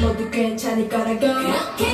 모두 괜찮을 거라고.